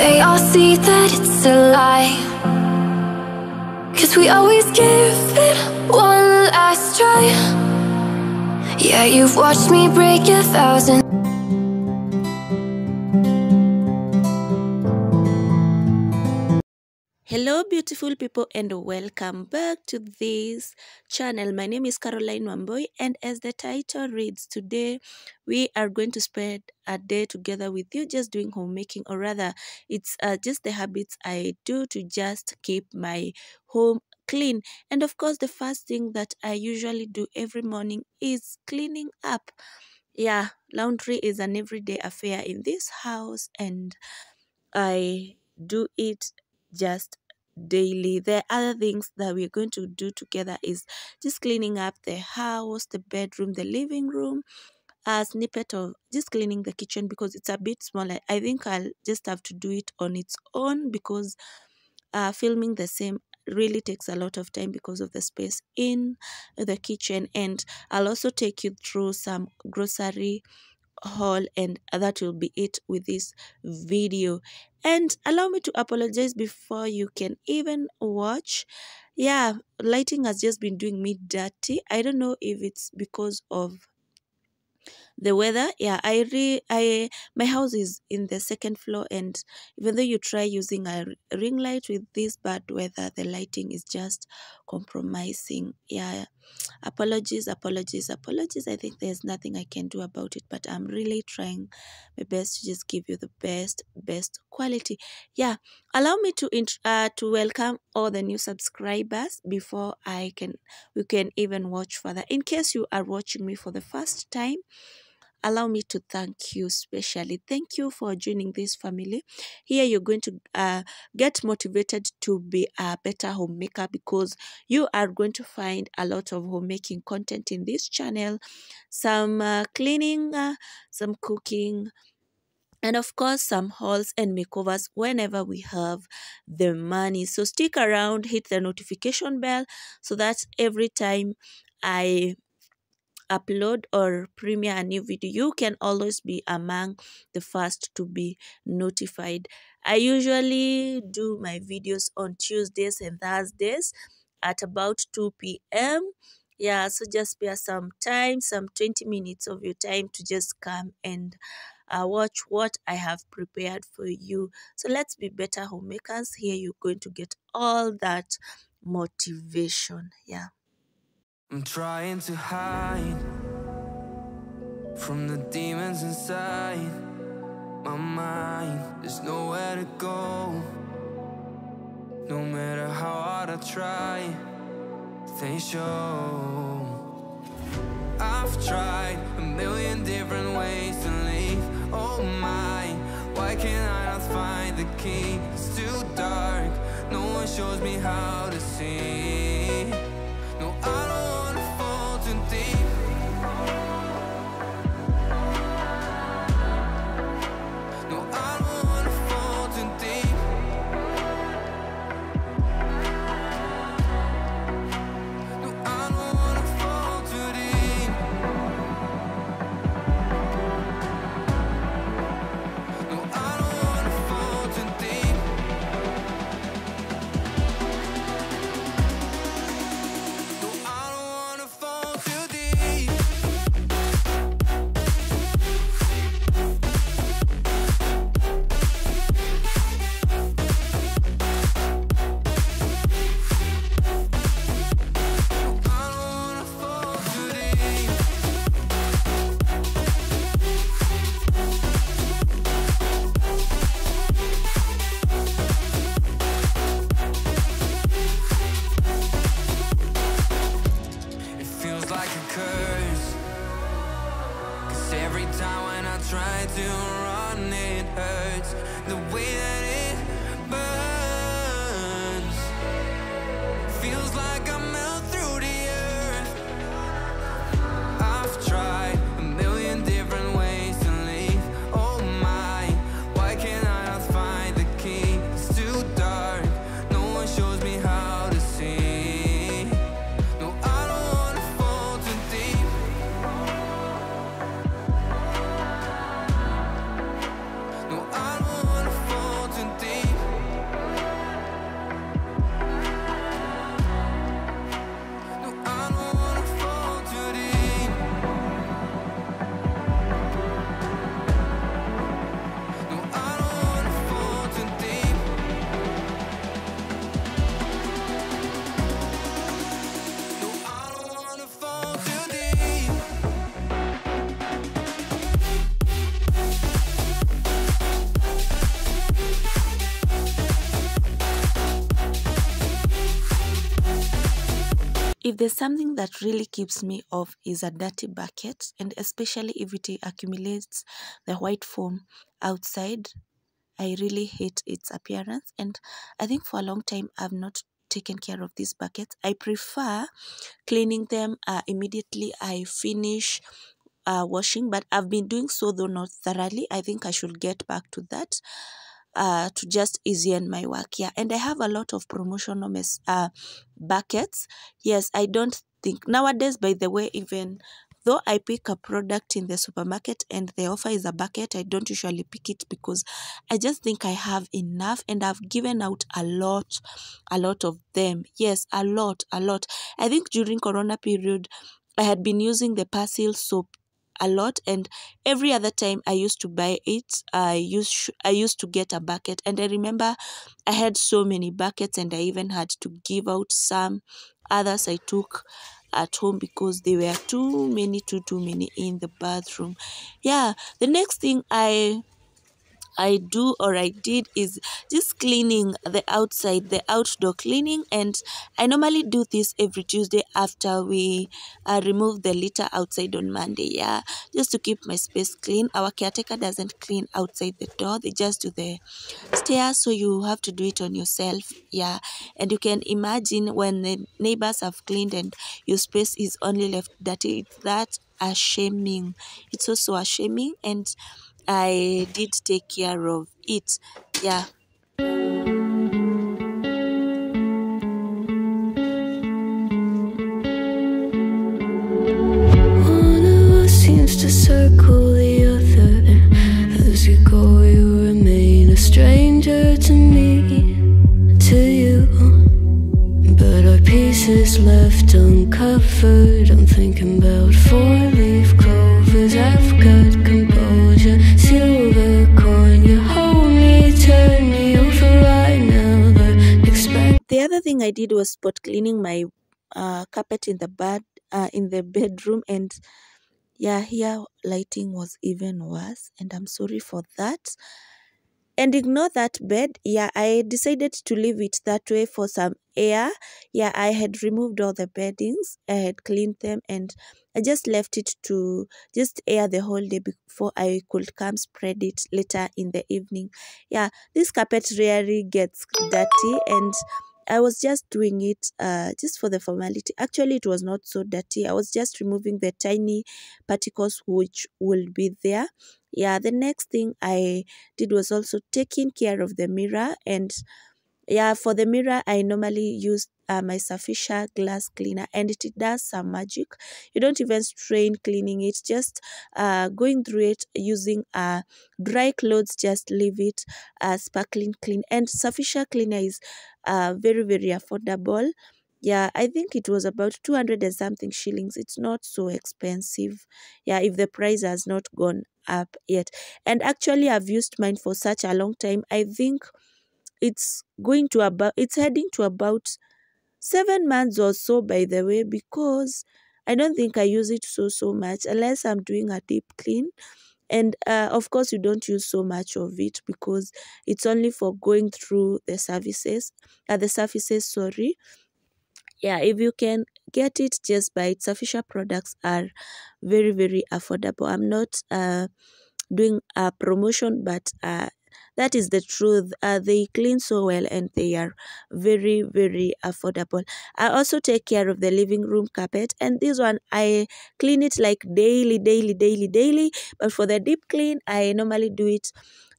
they all see that it's a lie. Cause we always give it one last try. Yeah, you've watched me break a thousand. Hello, beautiful people, and welcome back to this channel. My name is Caroline Wambui, and as the title reads, today we are going to spend a day together with you just doing homemaking, or rather, it's uh, just the habits I do to just keep my home clean. And of course, the first thing that I usually do every morning is cleaning up. Yeah, laundry is an everyday affair in this house, and I do it just daily. The other things that we're going to do together is just cleaning up the house, the bedroom, the living room, a snippet of just cleaning the kitchen because it's a bit smaller. I think I'll just have to do it on its own because uh, filming the same really takes a lot of time because of the space in the kitchen and I'll also take you through some grocery haul and that will be it with this video. And allow me to apologize before you can even watch. Yeah lighting has just been doing me dirty. I don't know if it's because of the weather. Yeah i re i my house is in the second floor and even though you try using a ring light with this bad weather the lighting is just compromising. Yeah apologies apologies apologies. I think there's nothing i can do about it but i'm really trying my best to just give you the best best quality. Yeah allow me to uh, to welcome all the new subscribers before i can we can even watch further. In case you are watching me for the first time allow me to thank you specially. Thank you for joining this family. Here you're going to uh, get motivated to be a better homemaker because you are going to find a lot of homemaking content in this channel, some uh, cleaning, uh, some cooking, and of course some hauls and makeovers whenever we have the money so stick around hit the notification bell so that every time i upload or premiere a new video, you can always be among the first to be notified. I usually do my videos on Tuesdays and Thursdays at about 2 p.m. Yeah, so just spare some time, some 20 minutes of your time to just come and uh, watch what I have prepared for you. So let's be better homemakers. Here you're going to get all that motivation. Yeah. I'm trying to hide from the demons inside my mind. There's nowhere to go. No matter how hard I try, they show. I've tried a million different ways to leave. Oh my, why can't I not find the key? It's too dark. No one shows me how to see. If there's something that really keeps me off is a dirty bucket and especially if it accumulates the white foam outside i really hate its appearance. And i think for a long time i've not taken care of these buckets. I prefer cleaning them uh, immediately i finish uh, washing but i've been doing so though not thoroughly. I think i should get back to that uh, to just easy on my work. Yeah, and I have a lot of promotional mes- uh, buckets. Yes, I don't think nowadays, by the way, even though I pick a product in the supermarket and the offer is a bucket, I don't usually pick it because I just think I have enough and I've given out a lot, a lot of them. Yes, a lot, a lot. I think during Corona period, I had been using the Persil soap a lot and every other time I used to buy it I used I used to get a bucket. And I remember I had so many buckets and I even had to give out some. Others I took at home because there were too many too too many in the bathroom. Yeah the next thing I I do or I did is just cleaning the outside, the outdoor cleaning. And I normally do this every Tuesday after we uh, remove the litter outside on Monday. Yeah, just to keep my space clean. Our caretaker doesn't clean outside the door, they just do the stairs. So you have to do it on yourself. Yeah, and you can imagine when the neighbors have cleaned and your space is only left dirty, it's that ashaming. It's also ashaming and I did take care of it. Yeah. One of us seems to circle the other. As you go, you remain a stranger to me, to you. But our pieces left uncovered. I'm thinking did was spot cleaning my uh, carpet in the bed, uh, in the bedroom, and yeah, here lighting was even worse, and I'm sorry for that. And ignore that bed. Yeah, I decided to leave it that way for some air. Yeah, I had removed all the beddings, I had cleaned them, and I just left it to just air the whole day before I could come spread it later in the evening. Yeah, this carpet rarely gets dirty, and I was just doing it uh, just for the formality. Actually, it was not so dirty. I was just removing the tiny particles which will be there. Yeah, the next thing I did was also taking care of the mirror and yeah, for the mirror, I normally use uh, my Sufficient glass cleaner and it, does some magic. You don't even strain cleaning it, just uh, going through it using uh, dry clothes, just leave it uh, sparkling clean. And Sufficient cleaner is uh, very, very affordable. Yeah, I think it was about 200 and something shillings. It's not so expensive. Yeah, if the price has not gone up yet. And actually, I've used mine for such a long time. I think it's going to about it's heading to about seven months or so by the way because i don't think i use it so so much unless i'm doing a deep clean. And uh, of course you don't use so much of it because it's only for going through the services uh, the surfaces sorry. Yeah if you can get it just buy it sufficient products are very very affordable. I'm not uh doing a promotion but uh that is the truth. Uh, they clean so well and they are very very affordable. I also take care of the living room carpet and this one i clean it like daily daily daily daily. But for the deep clean i normally do it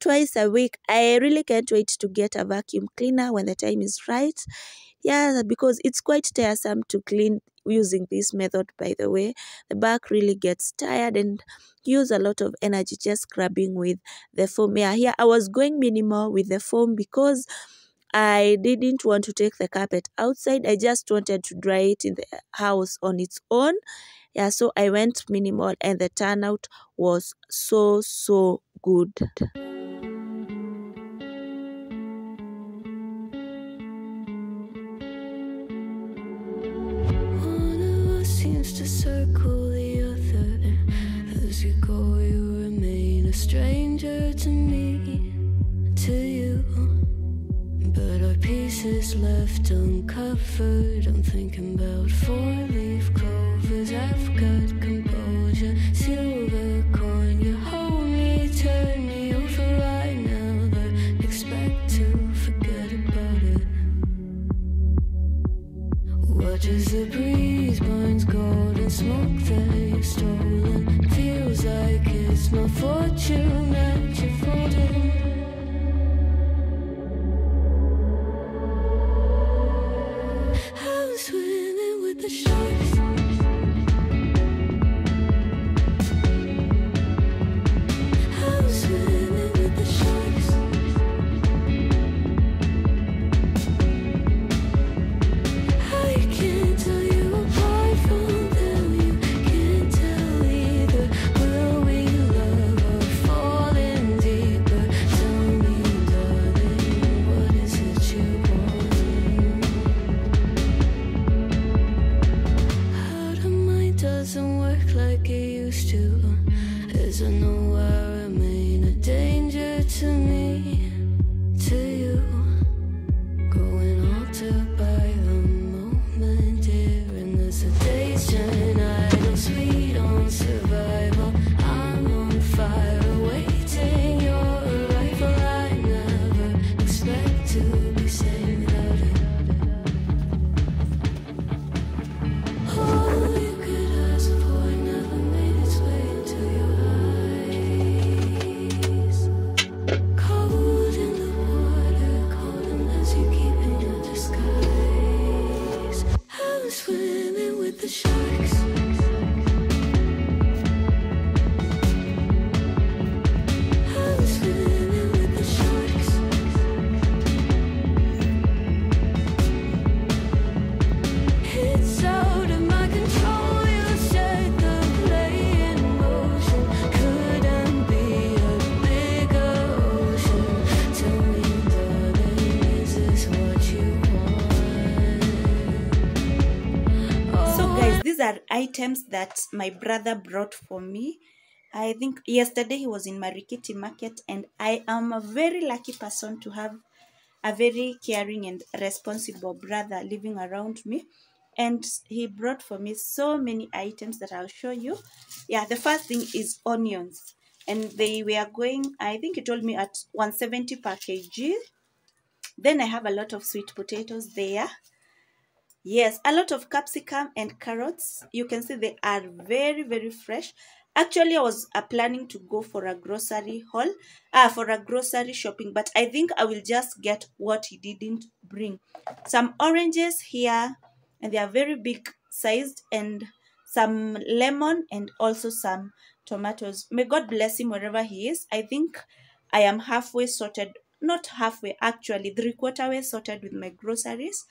twice a week i really can't wait to get a vacuum cleaner when the time is right. Yeah because it's quite tiresome to clean using this method by the way. The back really gets tired and use a lot of energy just scrubbing with the foam. Yeah here i was going minimal with the foam because i didn't want to take the carpet outside. I just wanted to dry it in the house on its own. Yeah so i went minimal and the turnout was so so good stranger to me, to you. But our pieces left uncovered. I'm thinking about four leaf clovers. I've got to. Is there nowhere items that my brother brought for me. I think yesterday he was in Marikiti Market, and I am a very lucky person to have a very caring and responsible brother living around me. And he brought for me so many items that I'll show you. Yeah, the first thing is onions, and they were going, I think he told me at 170 per kg. Then I have a lot of sweet potatoes there. Yes, a lot of capsicum and carrots. You can see they are very, very fresh. Actually, I was uh, planning to go for a grocery haul, uh, for a grocery shopping, but I think I will just get what he didn't bring. Some oranges here, and they are very big sized, and some lemon, and also some tomatoes. May God bless him wherever he is. I think I am halfway sorted, not halfway, actually, three quarter way sorted with my groceries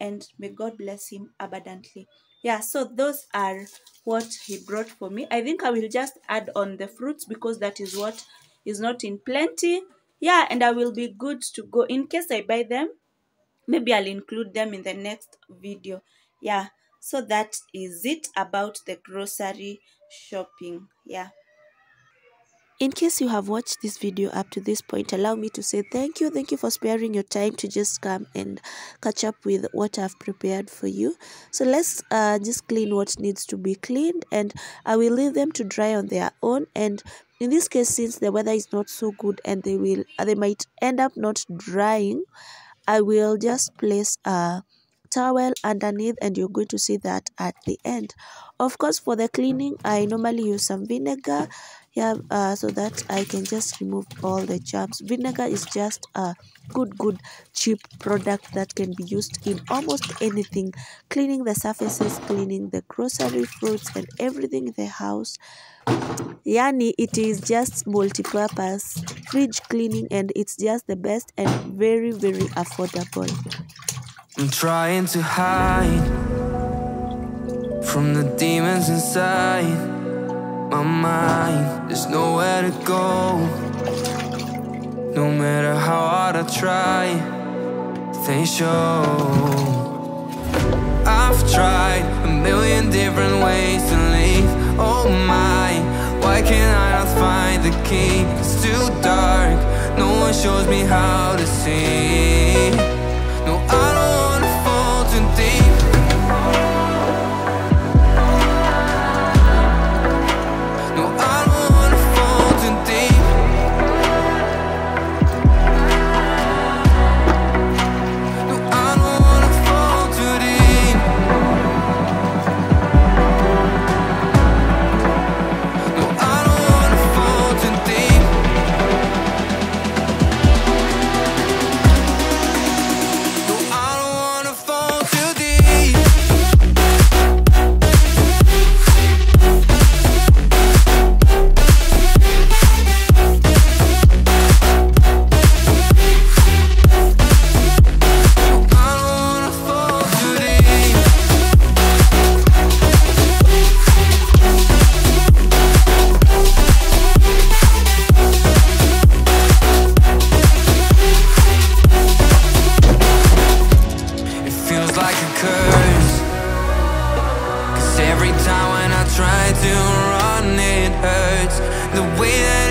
and may God bless him abundantly. Yeah, so those are what he brought for me. I think I will just add on the fruits because that is what is not in plenty. Yeah, and I will be good to go in case I buy them. Maybe I'll include them in the next video. Yeah, so that is it about the grocery shopping. Yeah. In case you have watched this video up to this point, allow me to say thank you. Thank you for sparing your time to just come and catch up with what I've prepared for you. So let's uh, just clean what needs to be cleaned and I will leave them to dry on their own. And in this case, since the weather is not so good and they will, they might end up not drying, I will just place a towel underneath and you're going to see that at the end of course for the cleaning i normally use some vinegar yeah uh, so that i can just remove all the germs vinegar is just a good good cheap product that can be used in almost anything. Cleaning the surfaces cleaning the grocery fruits and everything in the house. Yani it is just multi-purpose. Fridge cleaning and it's just the best and very very affordable. I'm trying to hide from the demons inside my mind. There's nowhere to go. No matter how hard I try, they show. I've tried a million different ways to leave. Oh my, why can't I not find the key? It's too dark. No one shows me how to see. to run, it hurts. The way that